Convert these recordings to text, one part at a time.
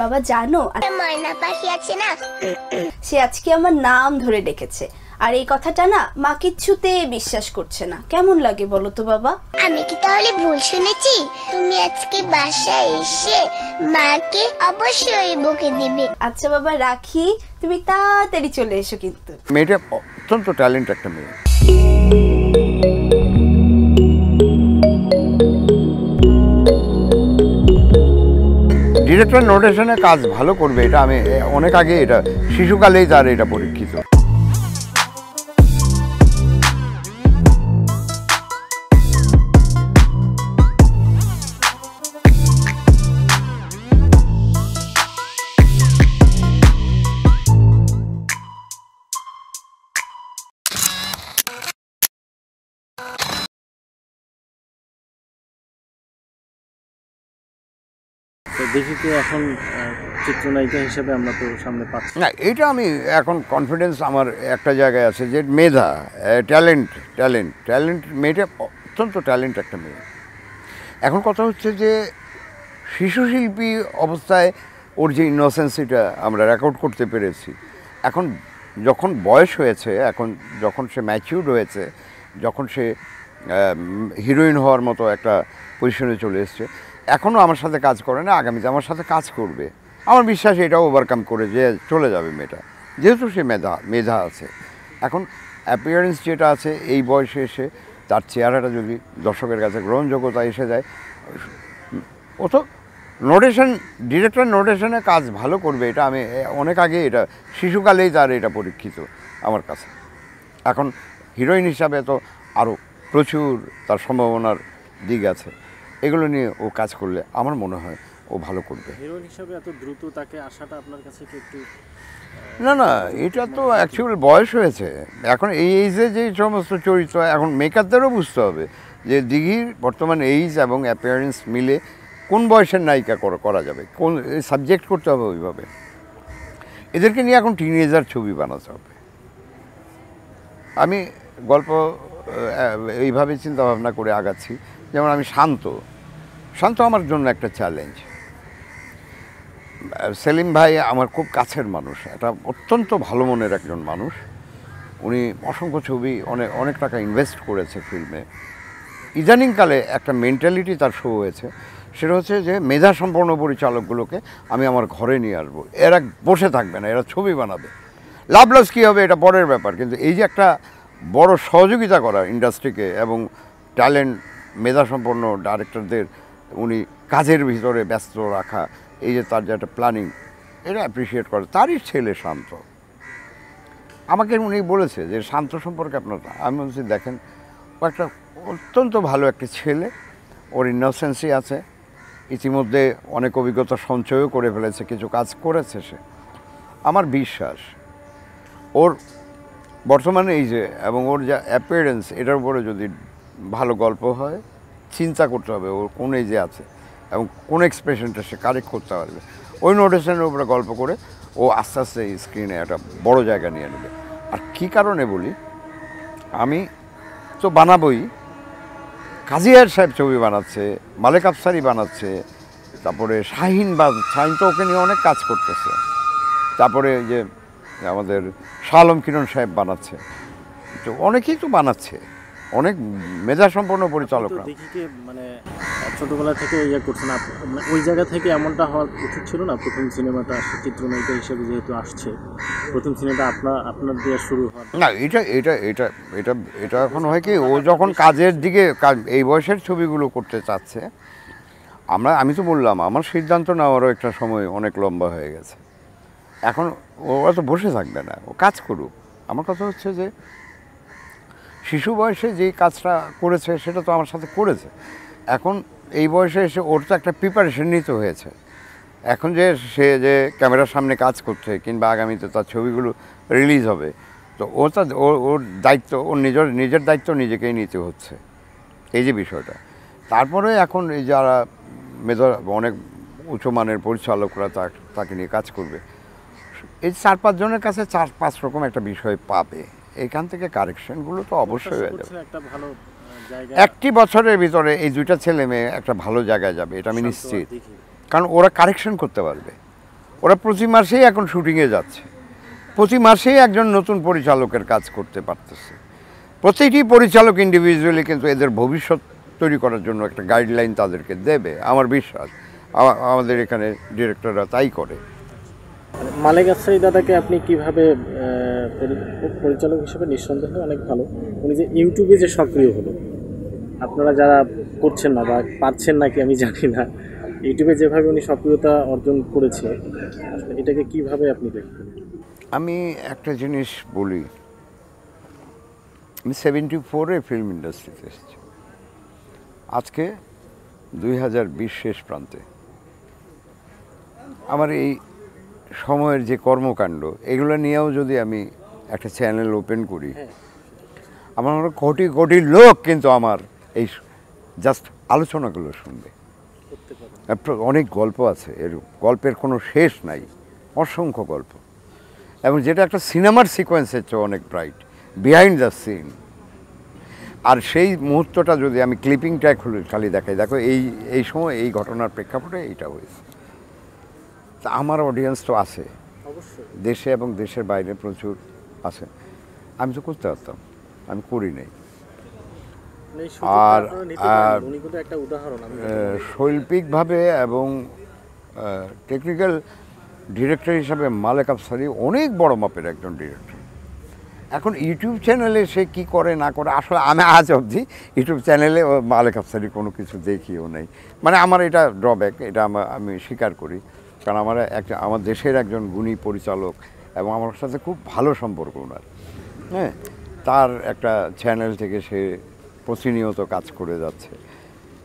বাবা জানো ময়না পাখি আছে না? সে আজকে আমার নাম ধরে ডেকেছে। আর এই কথাটা না মা কিচ্ছুতে বিশ্বাস করছে না। কেমন লাগে বলো তো বাবা? আমি কি তাহলে ভুল শুনেছি? তুমি আজকে বাসায় এসে মাকে অবশ্যই বকে দিবে। আচ্ছা বাবা রাখি। তুমি তাড়াতাড়ি চলে এসো কিন্তু। মেয়েটা অত্যন্ত ট্যালেন্ট একটা মেয়ে। ডিরেক্টর নোটেশনের কাজ ভালো করবে এটা আমি অনেক আগে এটা শিশুকালেই তার এটা পরীক্ষিত। তো এখন চিত্রনায়িকা হিসেবে আমরা তো সামনে পাচ্ছি। না, এটা আমি এখন কনফিডেন্স আমার একটা জায়গায় আছে যে মেধা ট্যালেন্ট ট্যালেন্ট ট্যালেন্ট মেয়েটা অত্যন্ত ট্যালেন্ট একটা মেয়ে। এখন কথা হচ্ছে যে শিশু শিল্পী অবস্থায় ওর যে ইনোসেন্সিটা আমরা রেকর্ড করতে পেরেছি, এখন যখন বয়স হয়েছে, এখন যখন সে ম্যাচিউর্ড হয়েছে, যখন সে হিরোইন হওয়ার মতো একটা পজিশনে চলে এসছে এখনও আমার সাথে কাজ করে না আগামীতে আমার সাথে কাজ করবে। আমার বিশ্বাস এটা ওভারকাম করে যে চলে যাবে মেয়েটা। যেহেতু সে মেধা মেধা আছে। এখন অ্যাপিয়ারেন্স যেটা আছে, এই বয়সে এসে তার চেহারাটা যদি দর্শকের কাছে গ্রহণযোগ্যতা এসে যায়, ও তো নোটেশন ডিরেক্টর নোটেশনে কাজ ভালো করবে, এটা আমি অনেক আগে এটা, শিশুকালেই তার এটা পরীক্ষিত আমার কাছে। এখন হিরোইন হিসাবে তো আরও প্রচুর তার সম্ভাবনার দিক আছে। এগুলো নিয়ে ও কাজ করলে আমার মনে হয় ও ভালো করবে। এত দ্রুত তাকে আসাটা আপনার কাছে একটু না না এটা তো অ্যাকচুয়াল বয়স হয়েছে। এখন এই এইজে যে সমস্ত চরিত্র এখন মেকারদেরও বুঝতে হবে যে দিঘির বর্তমান এইজ এবং অ্যাপিয়ারেন্স মিলে কোন বয়সের নায়িকা করা করা যাবে কোন সাবজেক্ট করতে হবে ওইভাবে। এদেরকে নিয়ে এখন টিনেজার ছবি বানাতে হবে। আমি গল্প এইভাবে চিন্তাভাবনা করে আগাচ্ছি। যেমন আমি শান্ত শান্ত আমার জন্য একটা চ্যালেঞ্জ সেলিম ভাই আমার খুব কাছের মানুষ এটা অত্যন্ত ভালো মনের একজন মানুষ। উনি অসংখ্য ছবি অনেক অনেক টাকা ইনভেস্ট করেছে ফিল্মে ইদানিংকালে একটা মেন্টালিটি তার শো হয়েছে, সেটা হচ্ছে যে মেধা সম্পন্ন পরিচালকগুলোকে আমি আমার ঘরে নিয়ে আসব। এরা বসে থাকবে না, এরা ছবি বানাবে। লাভ লস কী হবে এটা পরের ব্যাপার, কিন্তু এই যে একটা বড় সহযোগিতা করা ইন্ডাস্ট্রিকে এবং ট্যালেন্ট মেধা সম্পন্ন ডাইরেক্টরদের উনি কাজের ভিতরে ব্যস্ত রাখা, এই যে তার যে একটা প্ল্যানিং এটা অ্যাপ্রিসিয়েট করে। তারই ছেলে শান্ত। আমাকে উনি বলেছে যে, শান্ত সম্পর্কে আপনার আমি বলছি, দেখেন, ও একটা অত্যন্ত ভালো একটা ছেলে। ওর ইনোসেন্সি আছে। ইতিমধ্যে অনেক অভিজ্ঞতা সঞ্চয়ও করে ফেলেছে, কিছু কাজ করেছে সে। আমার বিশ্বাস, ওর বর্তমানে এই যে, এবং ওর যা অ্যাপিয়ারেন্স এটার উপরে যদি ভালো গল্প হয় চিন্তা করতে হবে ওর কোন এজে আছে এবং কোন এক্সপ্রেশনটা সে কারেক্ট করতে পারবে। ওই নোটেশনের উপরে গল্প করে ও আস্তে আস্তে স্ক্রিনে একটা বড় জায়গা নিয়ে নেবে। আর কী কারণে বলি, আমি তো বানাবই। কাজিয়ার সাহেব ছবি বানাচ্ছে, মালেক আফসারি বানাচ্ছে, তারপরে শাহিন বা, শাহিন তো ওকে নিয়ে অনেক কাজ করতেছে। তারপরে যে আমাদের শাহ আলম কিরণ সাহেব বানাচ্ছে। তো অনেকেই তো বানাচ্ছে। অনেক মেধা সম্পন্ন তো পরিচালকরা। মানে ছোটবেলা থেকে ইয়ে করছেন মানে ওই জায়গা থেকে এমনটা হওয়ার উচিত ছিল না? প্রথম সিনেমাটা আসছে চিত্রনায়িকা হিসেবে যেহেতু আসছে প্রথম সিনেমাটা আপনার আপনার দিয়ে শুরু হয় না এটা এটা এটা এটা এটা এখন হয় কি ও যখন কাজের দিকে এই বয়সের ছবিগুলো করতে চাচ্ছে আমরা আমি তো বললাম আমার সিদ্ধান্ত নেওয়ারও একটা সময় অনেক লম্বা হয়ে গেছে। এখন ও অত বসে থাকবে না ও কাজ করুক। আমার কথা হচ্ছে যে শিশু বয়সে যেই কাজটা করেছে সেটা তো আমার সাথে করেছে। এখন এই বয়সে এসে ওর তো একটা প্রিপারেশন নিতে হয়েছে। এখন যে সে যে ক্যামেরার সামনে কাজ করছে কিংবা আগামীতে তার ছবিগুলো রিলিজ হবে, তো ও তার ওর দায়িত্ব, ওর নিজের নিজের দায়িত্ব নিজেকেই নিতে হচ্ছে। এই যে বিষয়টা। তারপরে এখন এই যারা মেজর অনেক উঁচু মানের পরিচালকরা তাকে নিয়ে কাজ করবে, এই চার পাঁচজনের কাছে চার পাঁচ রকম একটা বিষয় পাবে। এখান থেকে কারেকশনগুলো তো অবশ্যই হয়ে যাবে। একটা বছরের ভিতরে এই দুইটা ছেলে মেয়ে একটা ভালো জায়গায় যাবে এটা আমি নিশ্চিত। কারণ ওরা কারেকশন করতে পারবে। ওরা প্রতি মাসেই এখন শুটিংয়ে যাচ্ছে। প্রতি মাসেই একজন নতুন পরিচালকের কাজ করতে পারতেছে। প্রতিটি পরিচালক ইন্ডিভিজুয়ালি কিন্তু এদের ভবিষ্যৎ তৈরি করার জন্য একটা গাইডলাইন তাদেরকে দেবে। আমার বিশ্বাস আমাদের এখানে ডিরেক্টররা তাই করে। মালেক আফসারি দাদাকে আপনি কীভাবে পরিচালক হিসেবে নিঃসন্দেহে অনেক ভালো। উনি যে ইউটিউবে যে সক্রিয় হলো, আপনারা যারা করছেন না বা পারছেন নাকি আমি জানি না, ইউটিউবে যেভাবে উনি সক্রিয়তা অর্জন করেছে এটাকে কীভাবে আপনি দেখবেন? আমি একটা জিনিস বলি, আমি সেভেন্টি ফোরে ফিল্ম ইন্ডাস্ট্রিতে এসেছি। আজকে দুই হাজার বিশ শেষ প্রান্তে। আমার এই সময়ের যে কর্মকাণ্ড এগুলো নিয়েও যদি আমি একটা চ্যানেল ওপেন করি আমার মনে কোটি কোটি লোক কিন্তু আমার এই জাস্ট আলোচনাগুলো শুনবে। অনেক গল্প আছে এর গল্পের কোনো শেষ নাই অসংখ্য গল্প। এবং যেটা একটা সিনেমার সিকোয়েন্সের চেয়ে অনেক ব্রাইট বিহাইন্ড দ্য সিন। আর সেই মুহূর্তটা যদি আমি ক্লিপিংটা খুলে খালি দেখাই দেখো এই এই সময় এই ঘটনার প্রেক্ষাপটে এইটা হয়েছে। তা আমার অডিয়েন্স তো আছে। দেশে এবং দেশের বাইরে প্রচুর আছে। আমি তো করতে পারতাম আমি করি নাই। মানে আর, শৈল্পিকভাবে এবং টেকনিক্যাল ডিরেক্টর হিসাবে মালেক আফসারি অনেক বড় মাপের একজন ডিরেক্টর এখন ইউটিউব চ্যানেলে সে কি করে না করে আসলে আমি আজ অবধি ইউটিউব চ্যানেলে মালেক আফসারি কোনো কিছু দেখিও নেই। মানে আমার এটা ড্রব্যাক এটা আমি স্বীকার করি। কারণ আমার একটা আমার দেশের একজন গুণী পরিচালক এবং আমার সাথে খুব ভালো সম্পর্ক ওনার। হ্যাঁ? তার একটা চ্যানেল থেকে সে প্রতিনিয়ত কাজ করে যাচ্ছে।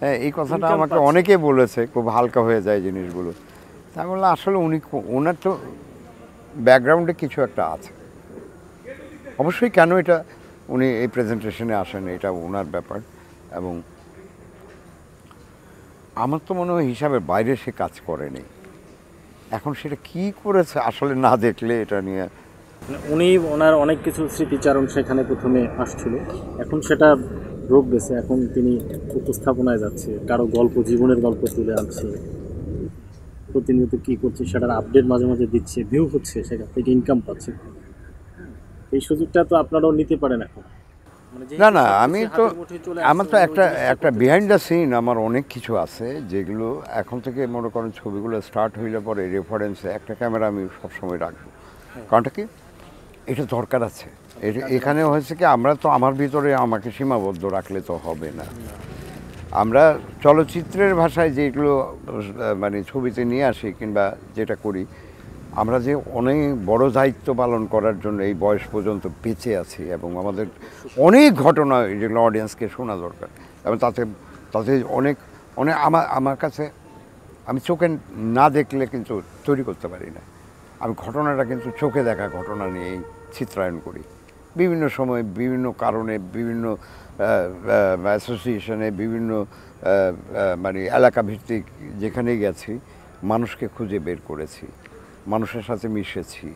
হ্যাঁ এই কথাটা আমাকে। অনেকে বলেছে খুব হালকা হয়ে যায় জিনিসগুলো। তা আমি বললাম আসলে উনি ওনার তো ব্যাকগ্রাউন্ডে কিছু একটা আছে। অবশ্যই কেন এটা উনি এই প্রেজেন্টেশনে আসেন এটা ওনার ব্যাপার এবং আমার তো মনে হয় হিসাবের বাইরে সে কাজ করেনি। এখন সেটা কি করেছে আসলে না দেখলে এটা নিয়ে? মানে উনি ওনার অনেক কিছু স্মৃতিচারণ সেখানে প্রথমে আসছিল। এখন সেটা রোগ গেছে এখন তিনি উপস্থাপনায় যাচ্ছে, কারও গল্প, জীবনের গল্প তুলে আনছে। প্রতিনিয়ত কি করছে সেটার আপডেট মাঝে মাঝে দিচ্ছে ভিউ হচ্ছে, সেখান থেকে ইনকাম পাচ্ছে। এই সুযোগটা তো আপনারাও নিতে পারেন এখন। না না আমি তো আমার তো একটা একটা বিহাইন্ড দ্য সিন আমার অনেক কিছু আছে যেগুলো এখন থেকে মনে করেন ছবিগুলো স্টার্ট হইলে পরে রেফারেন্সে একটা ক্যামেরা আমি সবসময় রাখব। কারণটা কি? এটা দরকার আছে। এটা- এখানে হয়েছে কি আমরা তো আমার ভিতরে আমাকে সীমাবদ্ধ রাখলে তো হবে না। আমরা চলচ্চিত্রের ভাষায় যেগুলো মানে ছবিতে নিয়ে আসি কিংবা যেটা করি আমরা যে অনেক বড় দায়িত্ব পালন করার জন্য এই বয়স পর্যন্ত বেঁচে আছি এবং আমাদের অনেক ঘটনা যেগুলো অডিয়েন্সকে শোনা দরকার। এবং তাতে তাতে অনেক অনেক আমার আমার কাছে আমি চোখে না দেখলে কিন্তু তৈরি করতে পারি না। আমি ঘটনাটা কিন্তু চোখে দেখা ঘটনা নিয়েই চিত্রায়ন করি। বিভিন্ন সময় বিভিন্ন কারণে, বিভিন্ন অ্যাসোসিয়েশনে বিভিন্ন মানে এলাকা ভিত্তিক যেখানেই গেছি, মানুষকে খুঁজে বের করেছি। মানুষের সাথে মিশেছি,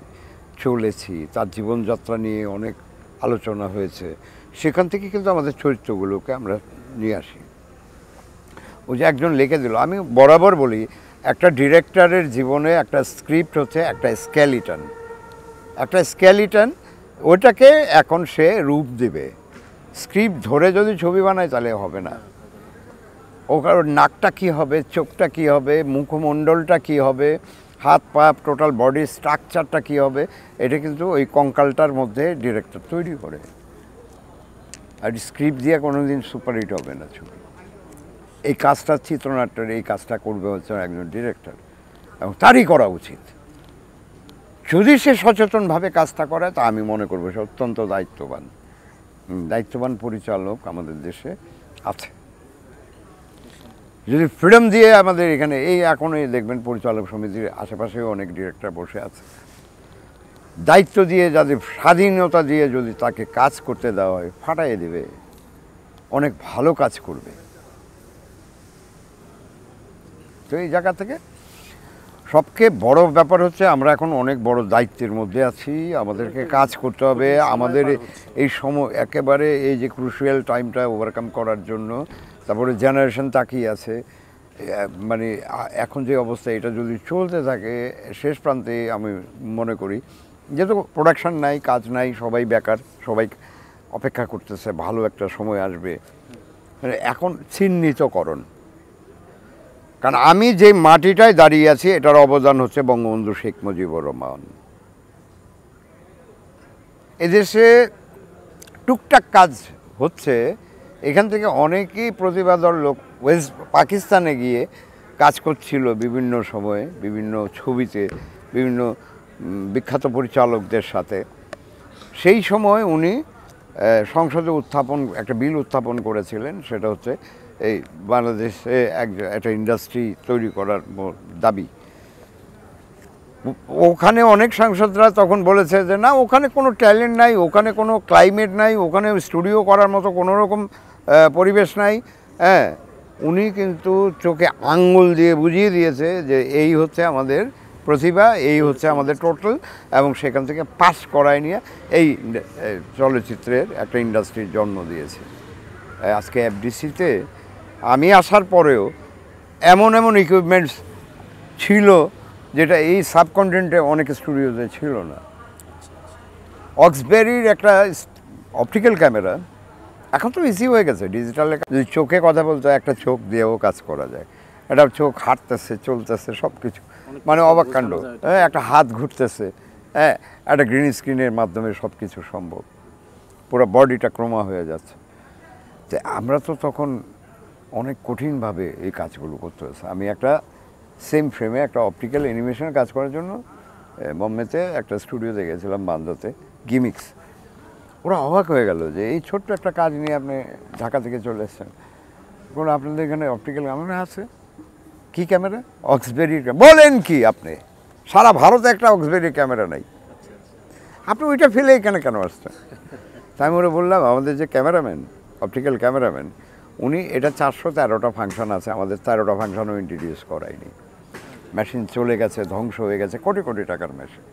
চলেছি, তার জীবনযাত্রা নিয়ে অনেক আলোচনা হয়েছে। সেখান থেকে কিন্তু আমাদের চরিত্রগুলোকে আমরা নিয়ে আসি। ওই যে একজন লিখে দিল, আমি বরাবর বলি, একটা ডিরেক্টরের জীবনে একটা স্ক্রিপ্ট হচ্ছে একটা স্কেলিটন। একটা স্কেলিটন ওটাকে এখন সে রূপ দেবে। স্ক্রিপ্ট ধরে যদি ছবি বানায় তাহলে হবে না। ও কারণ নাকটা কী হবে, চোখটা কী হবে, মুখমণ্ডলটা কী হবে হাত, পা টোটাল বডি স্ট্রাকচারটা কী হবে, এটা কিন্তু ওই কঙ্কালটার মধ্যে ডিরেক্টর তৈরি করে। আর স্ক্রিপ্ট দিয়ে কোনো দিন সুপারহিট হবে না ছবি। এই কাজটা, চিত্রনাট্যের এই কাজটা করবে হচ্ছে একজন ডিরেক্টর এবং তারই করা উচিত। যদি সে সচেতনভাবে কাজটা করে, তা আমি মনে করব সে অত্যন্ত দায়িত্ববান। দায়িত্ববান পরিচালক আমাদের দেশে আছে। যদি ফ্রিডম দিয়ে আমাদের এখানে এই এখনই দেখবেন পরিচালক সমিতির আশেপাশেও অনেক ডিরেক্টর বসে আছে। দায়িত্ব দিয়ে যাদের স্বাধীনতা দিয়ে যদি তাকে কাজ করতে দেওয়া হয় ফাটাই দেবে। অনেক ভালো কাজ করবে। তো এই জায়গা থেকে সবচেয়ে বড় ব্যাপার হচ্ছে আমরা এখন অনেক বড় দায়িত্বের মধ্যে আছি। আমাদেরকে কাজ করতে হবে। আমাদের এই সময় একেবারে এই যে ক্রুশিয়াল টাইমটা ওভারকাম করার জন্য তারপরে জেনারেশন তাকিয়ে আছে। মানে এখন যে অবস্থা, এটা যদি চলতে থাকে, শেষ প্রান্তে আমি মনে করি, যেহেতু প্রোডাকশন নাই, কাজ নাই, সবাই বেকার, সবাই অপেক্ষা করতেছে, ভালো একটা সময় আসবে। মানে এখন চিহ্নিতকরণ কারণ আমি যে মাটিটায় দাঁড়িয়ে আছি, এটার অবদান হচ্ছে বঙ্গবন্ধু শেখ মুজিবুর রহমান। এদেশে টুকটাক কাজ হচ্ছে এখান থেকে অনেকেই প্রতিবাদর লোক ওয়েস্ট পাকিস্তানে গিয়ে কাজ করছিল বিভিন্ন সময়ে, বিভিন্ন ছবিতে, বিভিন্ন বিখ্যাত পরিচালকদের সাথে। সেই সময় উনি সংসদে উত্থাপন, একটা বিল উত্থাপন করেছিলেন, সেটা হচ্ছে এই বাংলাদেশে এক, একটা ইন্ডাস্ট্রি তৈরি করার দাবি। ওখানে অনেক সাংসদরা তখন বলেছে যে, না, ওখানে কোনো ট্যালেন্ট নাই, ওখানে কোনো ক্লাইমেট নাই, ওখানে স্টুডিও করার মতো কোনো রকম পরিবেশ নাই হ্যাঁ উনি কিন্তু চোখে আঙ্গুল দিয়ে বুঝিয়ে দিয়েছে যে এই হচ্ছে আমাদের প্রতিভা, এই হচ্ছে আমাদের টোটাল এবং সেখান থেকে পাস করায় নিয়ে এই চলচ্চিত্রের একটা ইন্ডাস্ট্রির জন্ম দিয়েছে। আজকে এফডিসিতে আমি আসার পরেও এমন এমন ইকুইপমেন্টস ছিল যেটা এই সাবকন্টিনেন্টে অনেক স্টুডিওতে ছিল না। অক্সবেরির একটা অপটিক্যাল ক্যামেরা এখন তো ইজি হয়ে গেছে ডিজিটালে যদি চোখে কথা বলতে একটা চোখ দিয়েও কাজ করা যায়। একটা চোখ হাঁটতেছে চলতেছে সব কিছু মানে অবাক কাণ্ড। হ্যাঁ একটা হাত ঘুরতেছে হ্যাঁ একটা গ্রিন স্ক্রিনের মাধ্যমে সব কিছু সম্ভব। পুরো বডিটা ক্রমা হয়ে যাচ্ছে। তো আমরা তো তখন অনেক কঠিনভাবে এই কাজগুলো করতে হয়েছে। আমি একটা সেম ফ্রেমে একটা অপটিক্যাল অ্যানিমেশনের কাজ করার জন্য বোম্বেতে একটা স্টুডিওতে গেছিলাম বান্দাতে গিমিক্স ওরা অবাক হয়ে গেল যে এই ছোট্ট একটা কাজ নিয়ে আপনি ঢাকা থেকে চলে এসেছেন। কোনো আপনাদের এখানে অপটিক্যাল ক্যামেরা আছে? কি ক্যামেরা অক্সবেরির বলেন কি আপনি। সারা ভারতে একটা অক্সবেরির ক্যামেরা নাই। আপনি ওইটা ফেলে এখানে কেন আসছেন? তাই আমি ওরা বললাম, আমাদের যে ক্যামেরাম্যান অপটিক্যাল ক্যামেরাম্যান উনি এটা চারশো তেরোটা ফাংশন আছে, আমাদের তেরোটা ফাংশনও ইন্ট্রোডিউস করায়নি। মেশিন চলে গেছে, ধ্বংস হয়ে গেছে, কোটি কোটি টাকার মেশিন